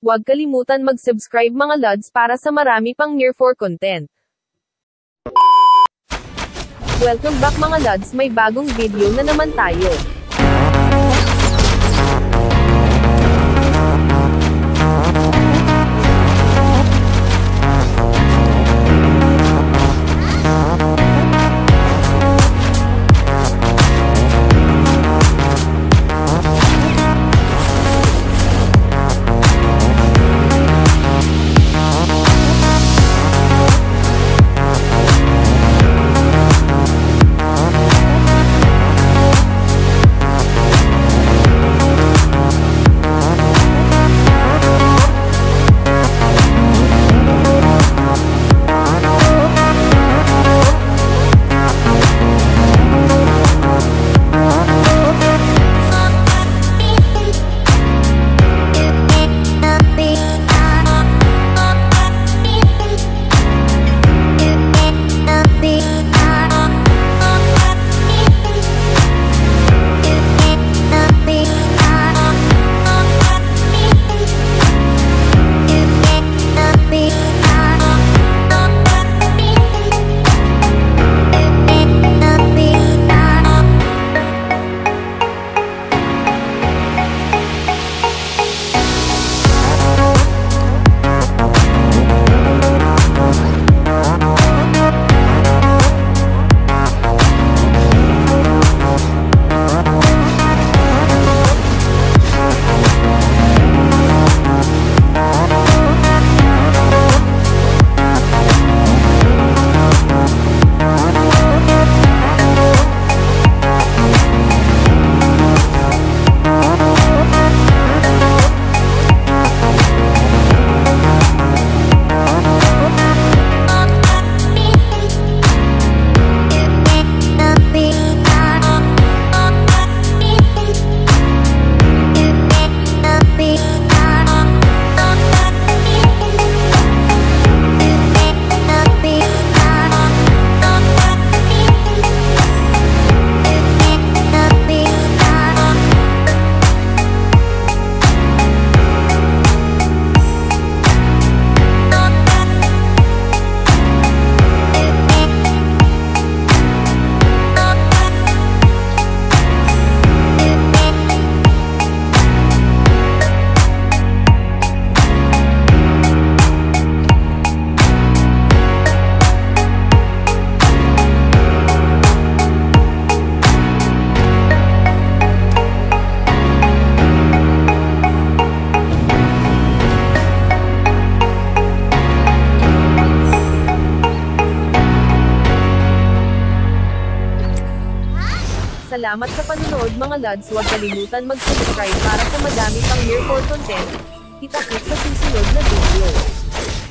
huwag kalimutan mag-subscribe mga lods para sa marami pang near for content. Welcome back mga lods, may bagong video na naman tayo. Salamat sa panonood mga lods, huwag kalimutan mag-subscribe para sa madami pang for content. Kita-kits sa susunod na video.